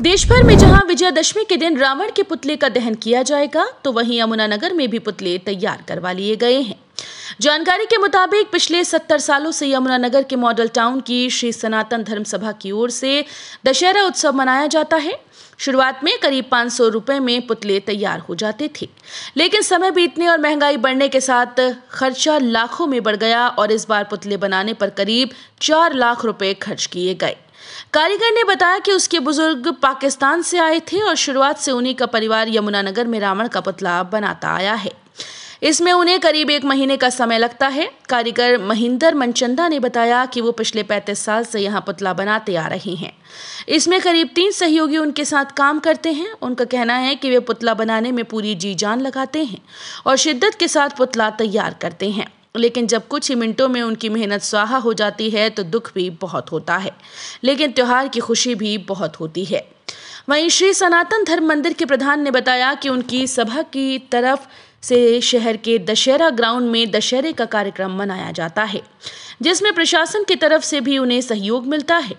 देश भर में जहाँ विजयादशमी के दिन रावण के पुतले का दहन किया जाएगा तो वहीं यमुनानगर में भी पुतले तैयार करवा लिए गए हैं। जानकारी के मुताबिक, पिछले सत्तर सालों से यमुनानगर के मॉडल टाउन की श्री सनातन धर्म सभा की ओर से दशहरा उत्सव मनाया जाता है। शुरुआत में करीब 500 रुपए में पुतले तैयार हो जाते थे। लेकिन समय बीतने और महँगाई बढ़ने के साथ खर्चा लाखों में बढ़ गया और इस बार पुतले बनाने पर करीब चार लाख रुपए खर्च किए गए। कारीगर ने बताया कि उसके बुज़ुर्ग पाकिस्तान से आए थे और शुरुआत से उन्हीं का परिवार यमुनानगर में रावण का पुतला बनाता आया है। इसमें उन्हें करीब एक महीने का समय लगता है। कारीगर महिंदर मनचंदा ने बताया कि वो पिछले 35 साल से यहाँ पुतला बनाते आ रहे हैं। इसमें करीब तीन सहयोगी उनके साथ काम करते हैं। उनका कहना है कि वे पुतला बनाने में पूरी जी जान लगाते हैं और शिद्दत के साथ पुतला तैयार करते हैं। लेकिन जब कुछ ही मिनटों में उनकी मेहनत स्वाहा हो जाती है तो दुख भी बहुत होता है। लेकिन त्यौहार की खुशी भी बहुत होती है। वहीं श्री सनातन धर्म मंदिर के प्रधान ने बताया कि उनकी सभा की तरफ़ से शहर के दशहरा ग्राउंड में दशहरे का कार्यक्रम मनाया जाता है, जिसमें प्रशासन की तरफ़ से भी उन्हें सहयोग मिलता है।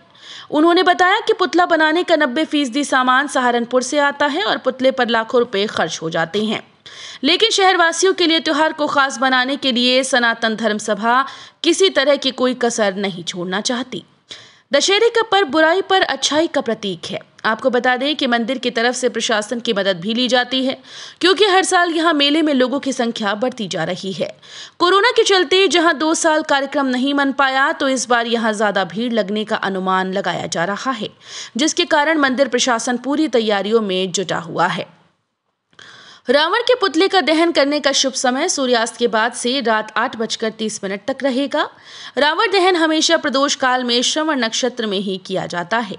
उन्होंने बताया कि पुतला बनाने का नब्बे फ़ीसदी सामान सहारनपुर से आता है और पुतले पर लाखों रुपए खर्च हो जाते हैं। लेकिन शहरवासियों के लिए त्योहार को खास बनाने के लिए सनातन धर्म सभा किसी तरह की कोई कसर नहीं छोड़ना चाहती। दशहरे का पर्व बुराई पर अच्छाई का प्रतीक है। आपको बता दें कि मंदिर की तरफ़ से प्रशासन की मदद भी ली जाती है, क्योंकि हर साल यहाँ मेले में लोगों की संख्या बढ़ती जा रही है। कोरोना के चलते जहाँ दो साल कार्यक्रम नहीं मन पाया तो इस बार यहाँ ज़्यादा भीड़ लगने का अनुमान लगाया जा रहा है, जिसके कारण मंदिर प्रशासन पूरी तैयारियों में जुटा हुआ है। रावण के पुतले का दहन करने का शुभ समय सूर्यास्त के बाद से रात आठ बजकर तीस मिनट तक रहेगा। रावण दहन हमेशा प्रदोष काल में श्रवण नक्षत्र में ही किया जाता है।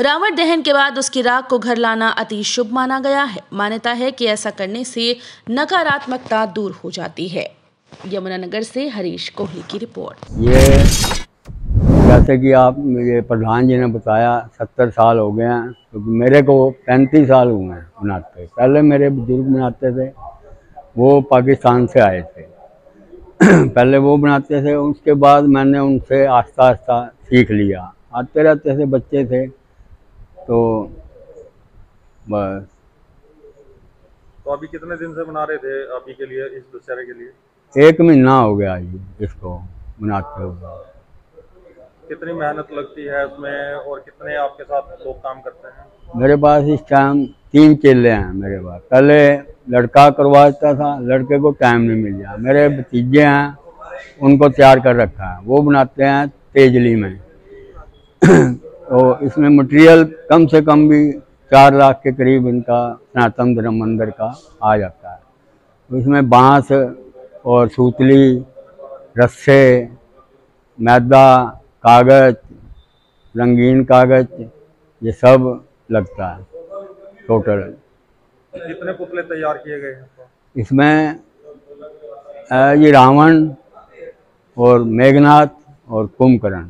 रावण दहन के बाद उसकी राख को घर लाना अति शुभ माना गया है। मान्यता है कि ऐसा करने से नकारात्मकता दूर हो जाती है। यमुनानगर से हरीश कोहली की रिपोर्ट। ये जैसे कि आप ये प्रधान जी ने बताया, सत्तर साल हो गए हैं। तो मेरे को पैंतीस साल हुए हैं। बनाते पहले मेरे बुज़ुर्ग बनाते थे वो पाकिस्तान से आए थे। पहले वो बनाते थे उसके बाद मैंने उनसे आस्ता आस्ता सीख लिया। आते रहते थे बच्चे थे तो बस। तो अभी कितने दिन से बना रहे थे अभी के लिए इस दशहरे के लिए? एक महीना हो गया इसको बनाते हुए। कितनी मेहनत लगती है उसमें और कितने आपके साथ लोग काम करते हैं? मेरे पास इस टाइम तीन चेले हैं मेरे पास। पहले लड़का करवाता था, लड़के को टाइम नहीं मिल गया मेरे भतीजे हैं, उनको तैयार कर रखा है। वो बनाते हैं तेजली में। तो इसमें मटेरियल कम से कम भी चार लाख के करीब इनका सनातन धर्म मंदिर का आ जाता है। तो इसमें बाँस और सूतली, रस्से, मैदा कागज़ रंगीन कागज़ ये सब लगता है टोटल कितने पुतले तैयार किए गए हैं इसमें ये रावण और मेघनाथ और कुंभकर्ण।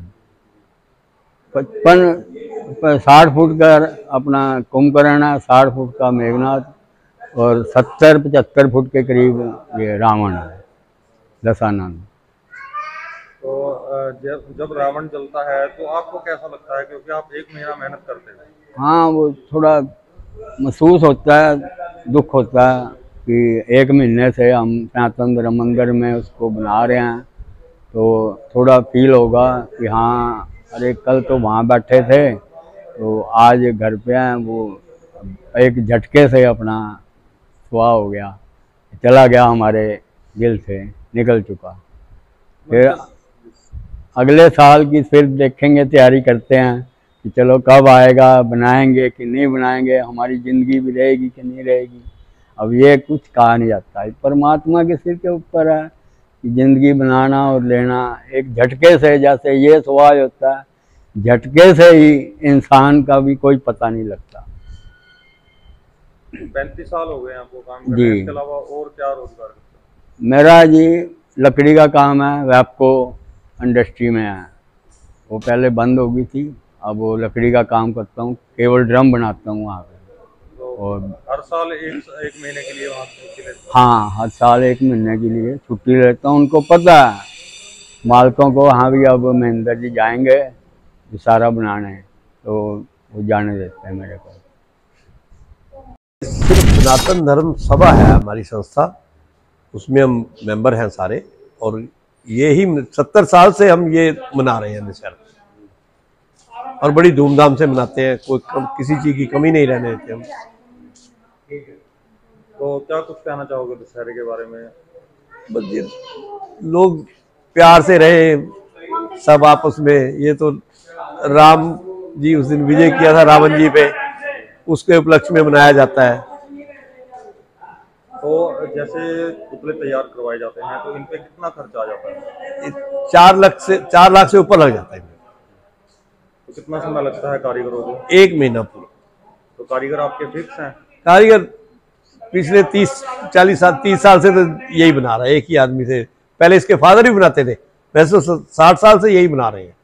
पचपन साठ फुट का अपना कुंभकर्ण है साठ फुट का मेघनाथ और सत्तर पचहत्तर फुट के करीब ये रावण है दशानंद जब जब रावण जलता है तो आपको कैसा लगता है? क्योंकि आप एक महीना मेहनत करते हैं। हाँ वो थोड़ा महसूस होता है दुख होता है कि एक महीने से हम सनातन धर्म मंदिर में उसको बना रहे हैं। तो थोड़ा फील होगा कि हाँ अरे कल तो वहाँ बैठे थे तो आज घर पे हैं वो एक झटके से अपना सुहा हो गया चला गया हमारे दिल से निकल चुका। फिर अगले साल की फिर देखेंगे तैयारी करते हैं कि चलो कब आएगा बनाएँगे कि नहीं बनाएँगे हमारी ज़िंदगी भी रहेगी कि नहीं रहेगी। अब ये कुछ कहा नहीं जाता। है परमात्मा के सिर के ऊपर है कि ज़िंदगी बनाना और लेना एक झटके से जैसे ये सवाल होता है झटके से ही इंसान का भी कोई पता नहीं लगता। पैंतीस साल हो गए आपको काम जी। इसके अलावा और क्या रोज़गार मेरा जी लकड़ी का काम है वैपको इंडस्ट्री में है। वो पहले बंद हो गई थी अब वो लकड़ी का काम करता हूँ केवल ड्रम बनाता हूँ वहाँ पे। तो और हर साल एक एक महीने के लिए वहाँ छुट्टी हाँ? हर साल एक महीने के लिए छुट्टी लेता हूँ उनको पता है। मालकों को हाँ भी अब महेंद्र जी जाएँगे सारा बनाने तो वो जाने देते हैं मेरे को। सिर्फ़ सनातन धर्म सभा है हमारी संस्था उसमें हम मेंबर हैं सारे और ये ही सत्तर साल से हम ये मना रहे हैं दशहरा और बड़ी धूमधाम से मनाते हैं कोई कम, किसी चीज़ की कमी नहीं रहने देते हम। तो क्या कुछ कहना चाहोगे दशहरे के बारे में? बस ये लोग प्यार से रहे सब आपस में। ये तो राम जी उस दिन विजय किया था रावण जी पे उसके उपलक्ष्य में मनाया जाता है। तो जैसे पुतले तैयार करवाए जाते हैं तो इन पे कितना खर्चा आ जाता है? चार लाख से चार लाख से ऊपर लग जाता है। तो कितना समय लगता है कारीगरों को? एक महीना पूरा। तो कारीगर आपके फिक्स हैं? कारीगर पिछले तीस चालीस साल तीस साल से तो यही बना रहा है। एक ही आदमी से पहले इसके फादर ही बनाते थे वैसे तो साठ साल से यही बना रहे हैं।